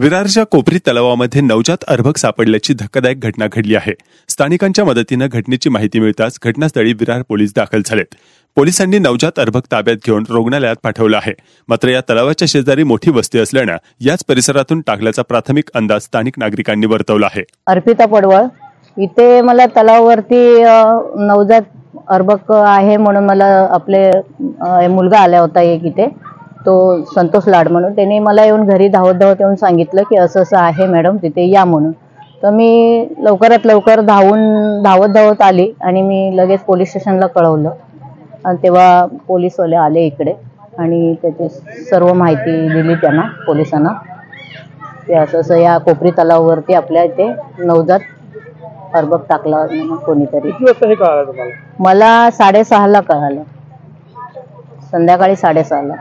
विरारच्या कोपरी तलावामध्ये नवजात अर्भक सापडल्याची धक्कादायक घटना घडली आहे. स्थानिकांच्या मदतीनं घटनेची माहिती मिळताच घटनास्थळी विरार पोलीस दाखल झालेत. पोलिसांनी नवजात अर्भक ताब्यात घेऊन रुग्णालयात पाठवलं आहे. मात्र या तलावाच्या शेजारी मोठी वस्ती असल्यानं याच परिसरातून टाकल्याचा प्राथमिक अंदाज स्थानिक नागरिकांनी वर्तवला आहे. अर्पिता पडवळ इथे मला तलावावरती नवजात अर्भक आहे म्हणून मला आपले मुलगा आला होता एक इथे. तो संतोष लाड म्हणून. त्याने मला येऊन घरी धावत धावत येऊन सांगितलं की असं असं आहे मॅडम तिथे या म्हणून. तर मी लवकरात लवकर धावून धावत धावत आली आणि मी लगेच पोलीस स्टेशनला कळवलं. आणि तेव्हा पोलीसवाले आले इकडे आणि त्याची सर्व माहिती दिली त्यांना पोलिसांना. की असं असं या कोपरी तलावावरती आपल्या इथे नवजात अर्भक टाकला म्हणून कोणीतरी. मला साडेसहाला कळालं. संध्याकाळी साडेसहाला.